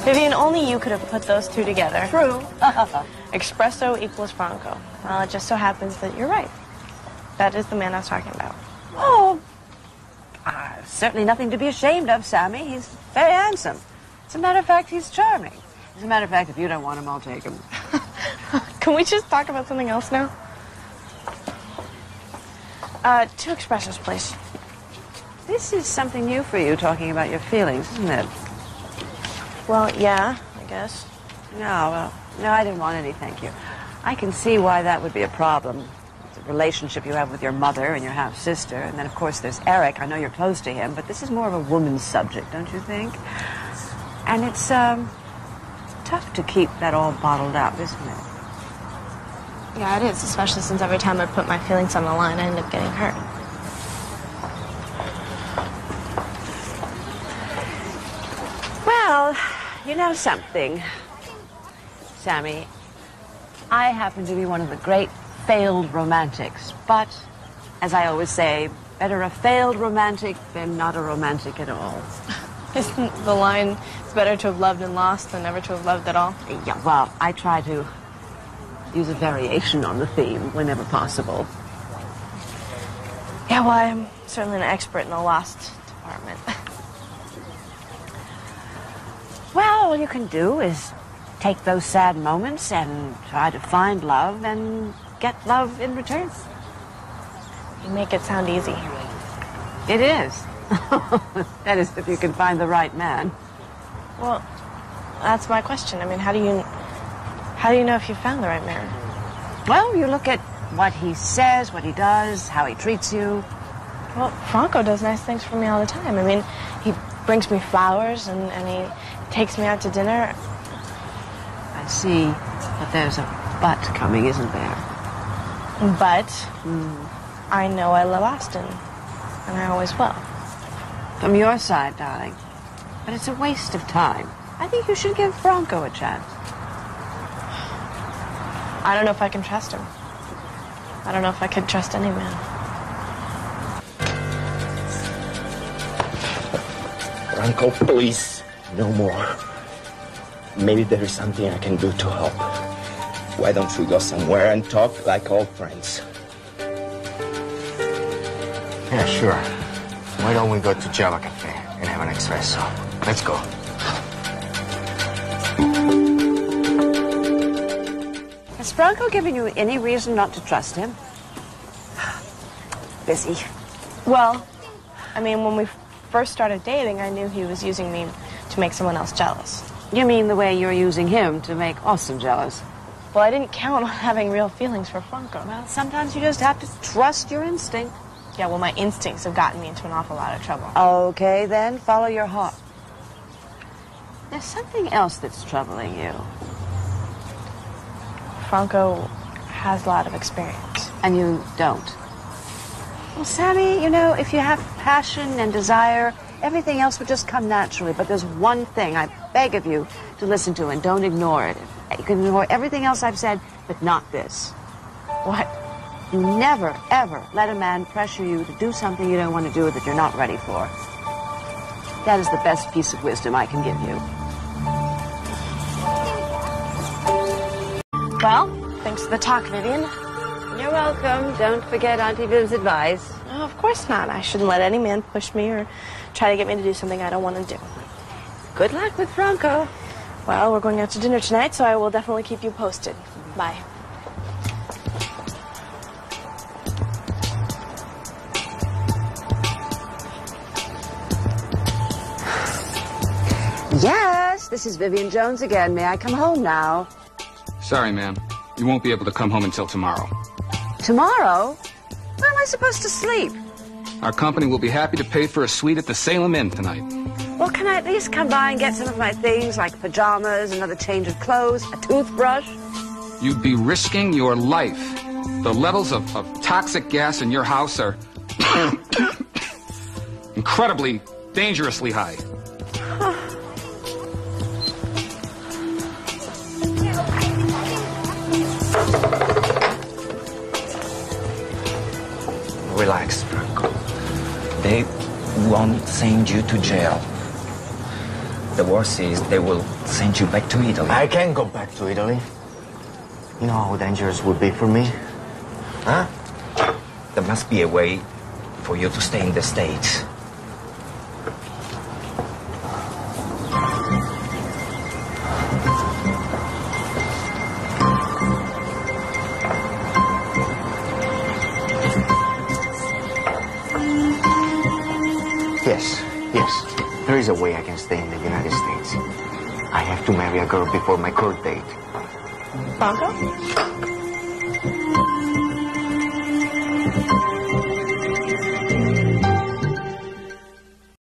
Vivian, only you could have put those two together. True. Espresso equals Franco. Well, it just so happens that you're right. That is the man I was talking about. Oh, uh, certainly nothing to be ashamed of, Sami. He's very handsome. As a matter of fact, he's charming. As a matter of fact, if you don't want him, I'll take him. Can we just talk about something else now? Uh, two espressos, please. This is something new for you, talking about your feelings, isn't it? Well, yeah, I guess. No, well, no, I didn't want any, thank you. I can see why that would be a problem. The relationship you have with your mother and your half-sister, and then, of course, there's Eric. I know you're close to him, but this is more of a woman's subject, don't you think? And it's, um, tough to keep that all bottled up, isn't it? Yeah, it is, especially since every time I put my feelings on the line, I end up getting hurt. Well, you know something, Sami. I happen to be one of the great failed romantics, but as I always say, better a failed romantic than not a romantic at all. Isn't the line, it's better to have loved and lost than never to have loved at all? Yeah, well, I try to use a variation on the theme whenever possible. Yeah, well, I'm certainly an expert in the lost department. Well, all you can do is take those sad moments and try to find love and get love in return. You make it sound easy. It is. that is, if you can find the right man. Well, that's my question. I mean, how do you how do you know if you found the right man? Well, you look at what he says, what he does, how he treats you. Well, Franco does nice things for me all the time. I mean, he brings me flowers and, and he takes me out to dinner. I see, but there's a but coming, isn't there? But hmm. I know I love Austin, and I always will. From your side, darling. But it's a waste of time. I think you should give Franco a chance. I don't know if I can trust him. I don't know if I could trust any man. Franco, please, no more. Maybe there is something I can do to help. Why don't we go somewhere and talk like old friends? Yeah, sure. Why don't we go to Java Cafe and have an espresso? Let's go. Has Franco given you any reason not to trust him? Busy. Well, I mean, when we first started dating, I knew he was using me to make someone else jealous. You mean the way you're using him to make Austin jealous? Well, I didn't count on having real feelings for Franco. Well, sometimes you just have to trust your instinct. Yeah, well, my instincts have gotten me into an awful lot of trouble. Okay, then follow your heart. There's something else that's troubling you. Franco has a lot of experience. And you don't. Well, Sami, you know, if you have passion and desire, everything else would just come naturally. But there's one thing I beg of you to listen to and don't ignore it. You can ignore everything else I've said, but not this. What? You never, ever let a man pressure you to do something you don't want to do that you're not ready for. That is the best piece of wisdom I can give you. Well, thanks for the talk, Vivian. You're welcome. Don't forget Auntie Viv's advice. No, of course not. I shouldn't let any man push me or try to get me to do something I don't want to do. Good luck with Franco. Well, we're going out to dinner tonight, so I will definitely keep you posted. Bye. Yes, this is Vivian Jones again. May I come home now? Sorry, ma'am. You won't be able to come home until tomorrow. Tomorrow? Where am I supposed to sleep? Our company will be happy to pay for a suite at the Salem Inn tonight. Well, can I at least come by and get some of my things like pajamas, another change of clothes, a toothbrush? You'd be risking your life. The levels of, of toxic gas in your house are incredibly, dangerously high. Relax, Franco. They won't send you to jail. the worst is they will send you back to Italy. I can't go back to Italy. You know how dangerous it would be for me? Huh? There must be a way for you to stay in the States. Yes, yes. There is a way I can stay in the United States. I have to marry a girl before my court date. Bongo?